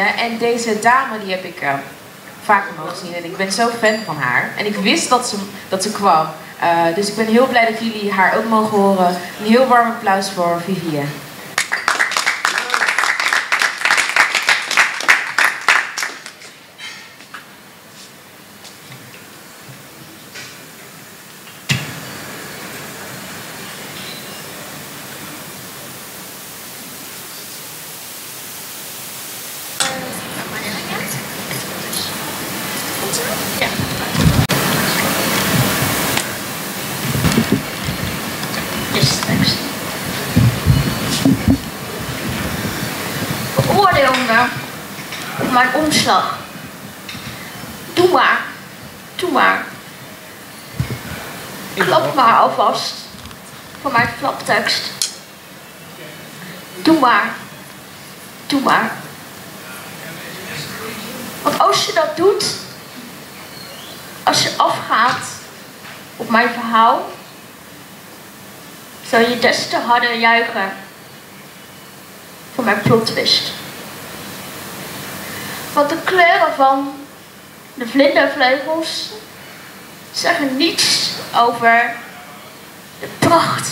En deze dame die heb ik uh, vaker mogen zien. En ik ben zo fan van haar. En ik wist dat ze, dat ze kwam. Uh, dus ik ben heel blij dat jullie haar ook mogen horen. Een heel warm applaus voor Vivienne. Yes, thanks. Beoordeel me op mijn omslag. Doe maar. Doe maar. Klap maar alvast voor mijn flaptekst. Doe maar. Doe maar. Want als je dat doet, als je afgaat op mijn verhaal, zou je des te harder juichen voor mijn plot twist. Want de kleuren van de vlindervleugels zeggen niets over de pracht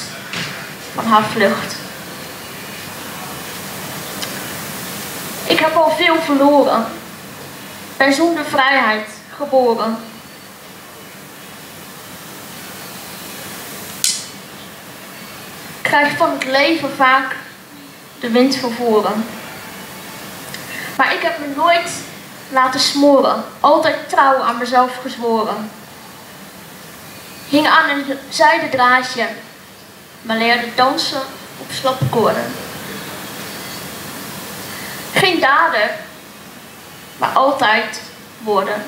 van haar vlucht. Ik heb al veel verloren. Ben zonder vrijheid geboren. Ik krijg van het leven vaak de wind vervoeren. Maar ik heb me nooit laten smoren. Altijd trouw aan mezelf gezworen. Hing aan een zijden draadje. Maar leerde dansen op slapkoorden. Geen daden, maar altijd woorden.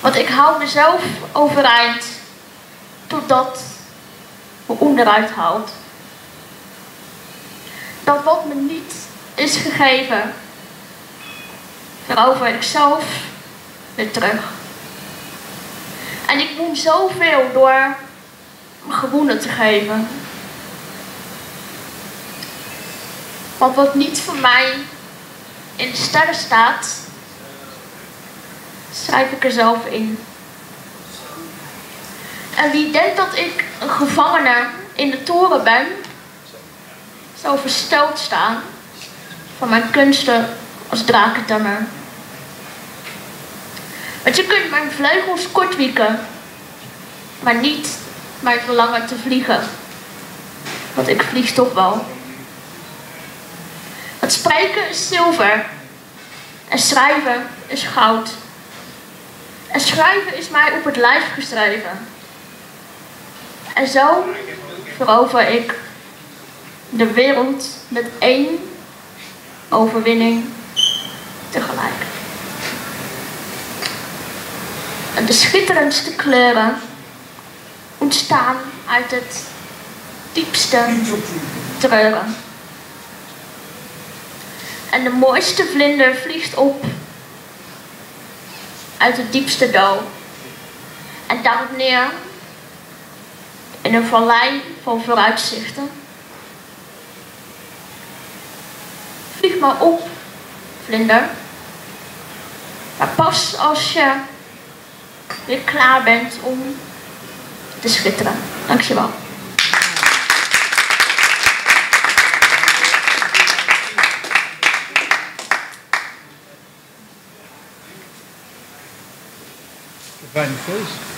Want ik hou mezelf overeind totdat onderuit haalt. Dat wat me niet is gegeven, verover ik zelf weer terug. En ik moet zoveel door me gewonnen te geven. Want wat niet voor mij in de sterren staat, schrijf ik er zelf in. En wie denkt dat ik een gevangene in de toren ben, zou versteld staan van mijn kunsten als drakentemmer. Want je kunt mijn vleugels kort wieken, maar niet mijn verlangen te vliegen. Want ik vlieg toch wel. Het spreken is zilver en schrijven is goud. En schrijven is mij op het lijf geschreven. En zo verover ik de wereld met één overwinning tegelijk. En de schitterendste kleuren ontstaan uit het diepste treuren. En de mooiste vlinder vliegt op uit het diepste dal. En daalt neer in een vallei van vooruitzichten. Vlieg maar op, vlinder. Maar pas als je weer klaar bent om te schitteren. Dankjewel. Fijne feest.